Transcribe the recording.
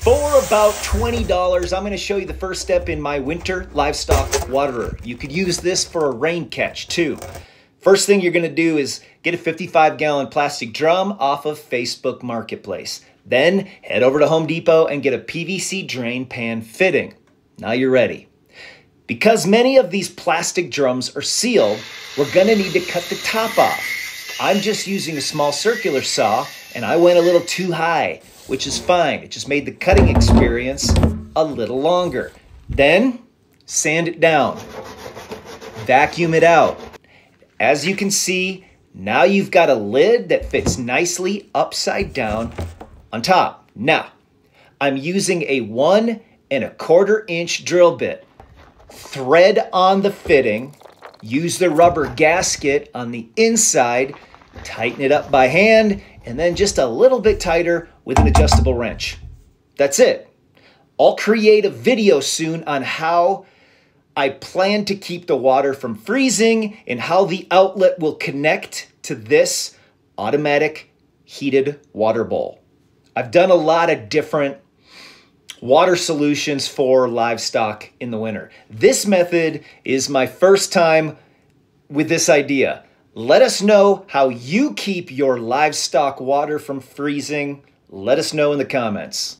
For about $20, I'm gonna show you the first step in my winter livestock waterer. You could use this for a rain catch too. First thing you're gonna do is get a 55 gallon plastic drum off of Facebook Marketplace. Then head over to Home Depot and get a PVC drain pan fitting. Now you're ready. Because many of these plastic drums are sealed, we're gonna need to cut the top off. I'm just using a small circular saw and I went a little too high which is fine. It just made the cutting experience a little longer. Then sand it down, vacuum it out. As you can see, now you've got a lid that fits nicely upside down on top. Now, I'm using a one and a quarter inch drill bit. Thread on the fitting, use the rubber gasket on the inside, tighten it up by hand, and then just a little bit tighter with an adjustable wrench. That's it. I'll create a video soon on how I plan to keep the water from freezing and how the outlet will connect to this automatic heated water bowl. I've done a lot of different water solutions for livestock in the winter. This method is my first time with this idea. Let us know how you keep your livestock water from freezing. Let us know in the comments.